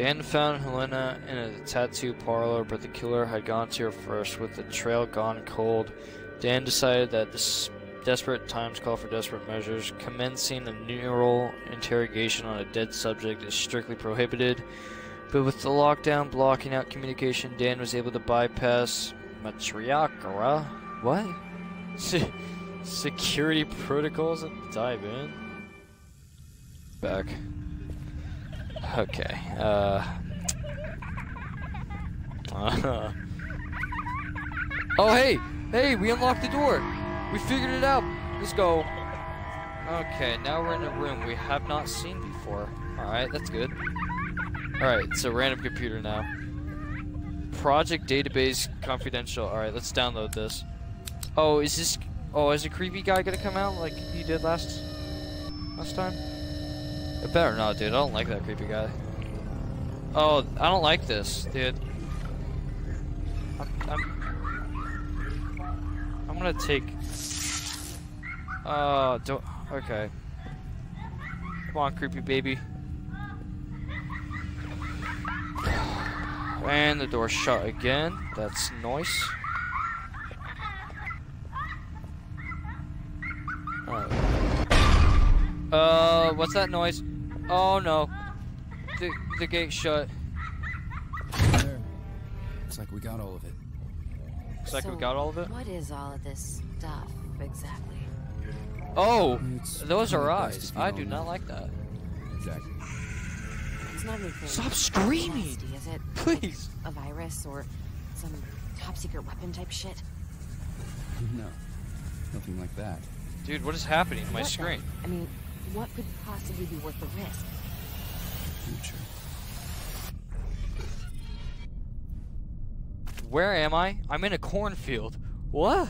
Dan found Helena in a tattoo parlor, but the killer had gone to her first. With the trail gone cold, Dan decided that this desperate times call for desperate measures. Commencing a neural interrogation on a dead subject is strictly prohibited. But with the lockdown blocking out communication, Dan was able to bypass Matriarcha. What? Se- security protocols dive in. Back. Okay. Uh. oh hey, hey! We unlocked the door. We figured it out. Let's go. Okay, now we're in a room we have not seen before. All right, that's good. All right, it's a random computer now. Project database confidential. All right, let's download this. Oh, is this? Oh, is a creepy guy gonna come out like he did last last time? It better not, dude. I don't like that creepy guy. Oh, I don't like this, dude. I'm, I'm, I'm gonna take. Oh, don't. Okay. Come on, creepy baby. And the door shut again. That's nice. Uh, Oh, what's that noise? Oh no. The, the gate shut. There. Looks like we got all of it. Looks like we got all of it. What is all of this stuff exactly? Oh, It's those are eyes. I don't do not know. like that. Exactly. It's not anything. Stop screaming! nasty, is it? Please. A virus or some top secret weapon type shit? No. Nothing like that. Dude, what is happening to my What then? screen? I mean, what could possibly be worth the risk? Future. Where am I? I'm in a cornfield. What?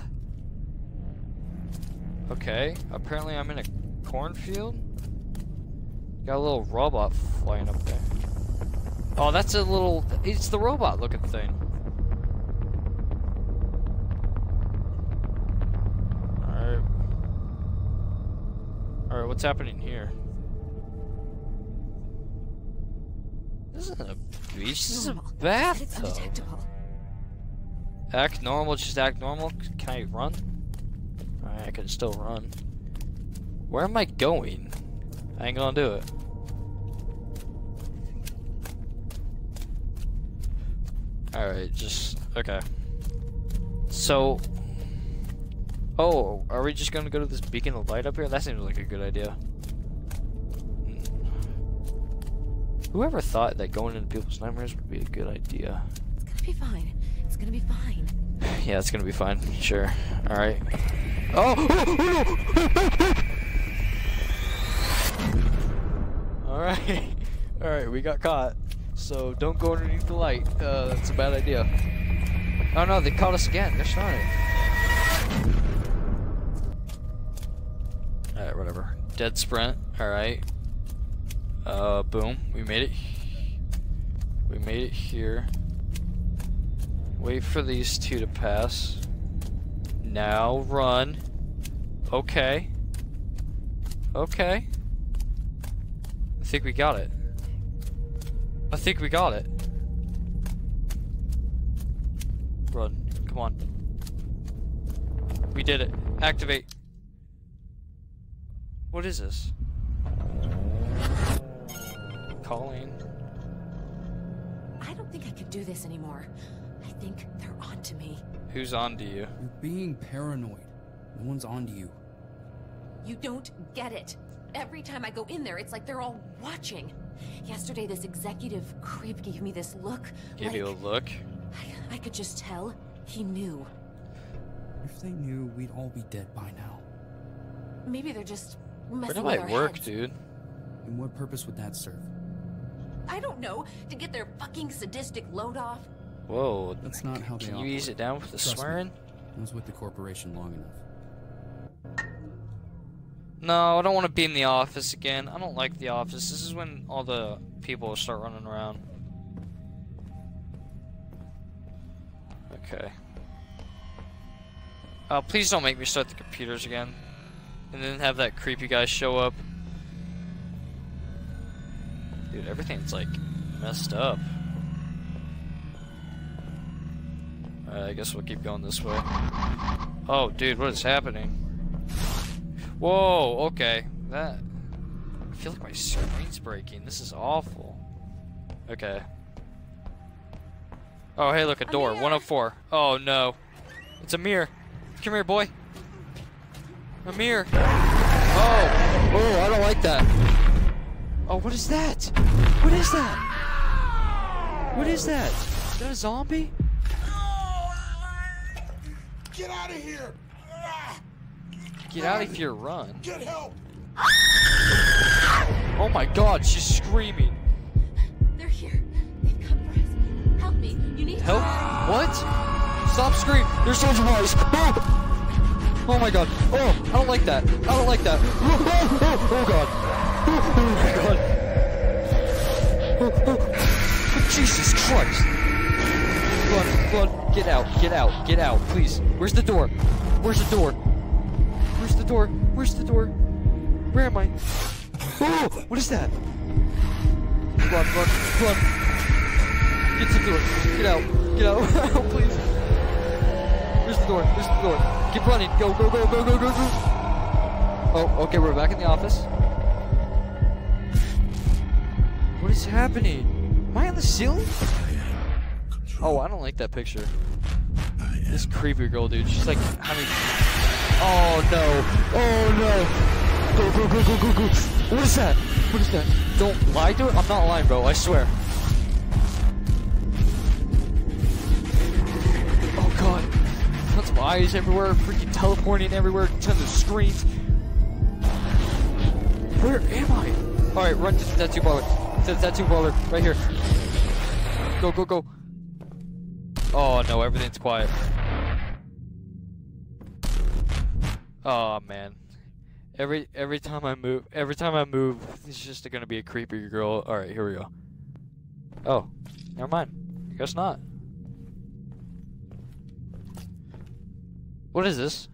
Okay, apparently I'm in a cornfield. Got a little robot flying up there. Oh, that's a little. It's the robot looking thing. Alright. Alright, what's happening here? This isn't a beach, this is a Normal. But it's bathtub. Act normal, just act normal. Can I run? Alright, I can still run. Where am I going? I ain't gonna do it. Alright, just. Okay. So. Oh, are we just gonna go to this beacon of light up here? That seems like a good idea. Whoever thought that going into people's nightmares would be a good idea? It's gonna be fine. It's gonna be fine. Yeah, it's gonna be fine. Sure. All right. Oh! oh, no! All right. All right. We got caught. So don't go underneath the light. Uh, that's a bad idea. Oh no! They caught us again. They're starting. All right. Whatever. Dead sprint. All right. Uh, boom. We made it. We made it here. Wait for these two to pass. Now run. Okay. Okay. I think we got it. I think we got it. Run. Come on. We did it. Activate. What is this? Calling. I don't think I could do this anymore. I think they're onto me. Who's on to you? You're being paranoid. No one's onto you. You don't get it. Every time I go in there, it's like they're all watching. Yesterday, this executive creep gave me this look. Give like you a look. I, I could just tell he knew. If they knew, we'd all be dead by now. Maybe they're just Where messing do I work, heads. dude? And what purpose would that serve? I don't know. To get their fucking sadistic load off. Whoa. That's not how they Can you operate. ease it down with the Trust me. swearing? I was with the corporation long enough. No, I don't want to be in the office again. I don't like the office. This is when all the people start running around. Okay. Uh, please don't make me start the computers again. And then have that creepy guy show up. Dude, everything's like messed up. Alright, I guess we'll keep going this way. Oh, dude, what is happening? Whoa, okay. That... I feel like my screen's breaking. This is awful. Okay. Oh, hey, look, a door. 104. Oh, no. It's a mirror. Come here, boy. Amir. Oh. Oh, I don't like that. Oh, what is that? What is that? What is that? Is that a zombie? Get out of here! Get out of here, run. Get help! Oh my god, she's screaming. They're here. They've come for us. Help me. You need Help? What? Stop screaming. There's soldier boys. Oh! my god. Oh, I don't like that. I don't like that. Oh, oh, oh, oh god. Oh, oh my god. Oh, oh. Jesus Christ. Run, run. Get out, get out, get out, please. Where's the door? Where's the door? Where's the door? Where's the door? Where am I? Oh, what is that? Run, run, run. Get to the door. Get out. Get out. Please. Door? Where's the door? Keep running. Go, go, go, go, go, go, go. Oh, okay, we're back in the office. What is happening? Am I on the ceiling? Oh, I don't like that picture. This creepy girl, dude. She's like having. Oh no! Oh no! Go, go, go, go, go, go! What is that? What is that? Don't lie to it. I'm not lying, bro. I swear. Eyes everywhere, freaking teleporting everywhere, tons of screens. Where am I? Alright, run to the tattoo parlor. To the tattoo parlor, right here. Go, go, go. Oh no, everything's quiet. Oh man. Every every time I move, every time I move, it's just gonna be a creepy girl. All right, here we go. Oh, never mind. I guess not. What is this?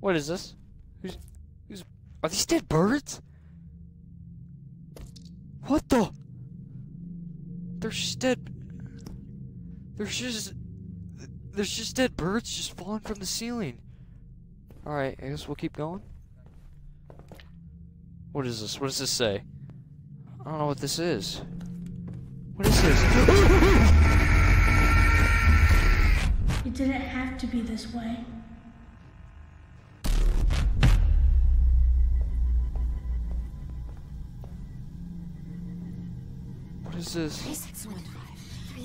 What is this? Who's who's? Are these dead birds? What the? There's just dead. There's just there's just dead birds just falling from the ceiling. All right, I guess we'll keep going. What is this? What does this say? I don't know what this is. What is this? Didn't have to be this way. What is this?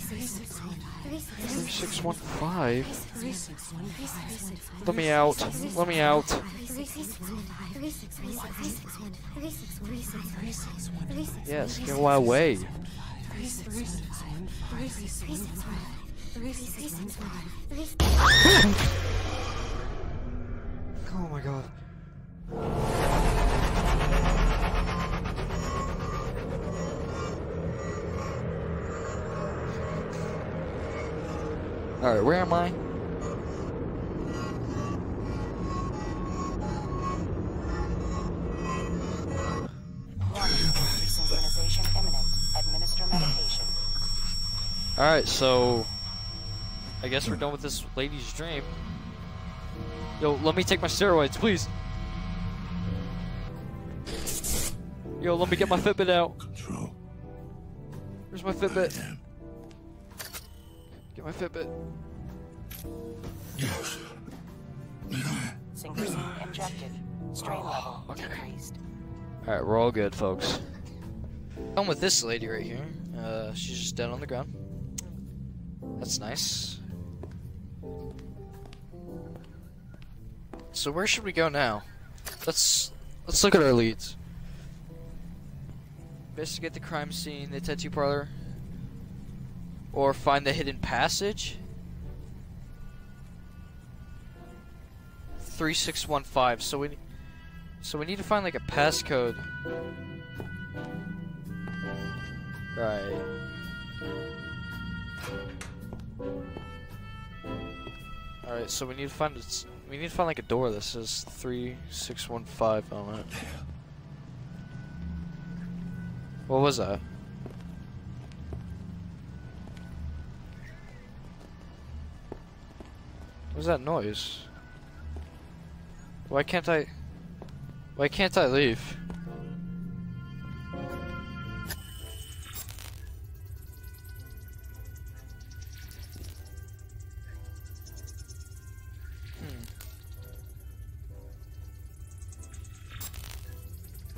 3615. 3615? Let me out. Let me out. Yes, get my way. Oh my god. Alright, where am I? Desynchronization imminent. Administer medication. Alright, so I guess we're done with this lady's dream. Yo, let me take my steroids, please. Yo, let me get my Fitbit out. Control. Where's my Fitbit? Get my Fitbit. Yes. Synchrozine injected. Strain level okay. decreased. Alright, we're all good, folks. I'm with this lady right here. Uh, she's just dead on the ground. That's nice. So where should we go now? Let's let's look at our leads. Investigate the crime scene, the tattoo parlor, or find the hidden passage. Three six one five. So we so we need to find like a passcode. Right. All right, so we need to find we need to find like a door that says three six one five on it. What was that? What was that noise? Why can't I? Why can't I leave?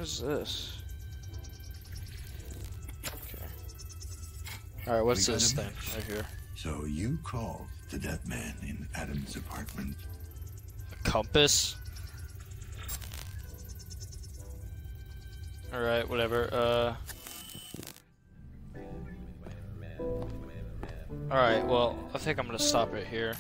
What's this? Okay. Alright, what's We this thing right here? So you called the dead man in Adam's apartment. A compass? Alright, whatever. Uh. Alright, well, I think I'm gonna stop it here.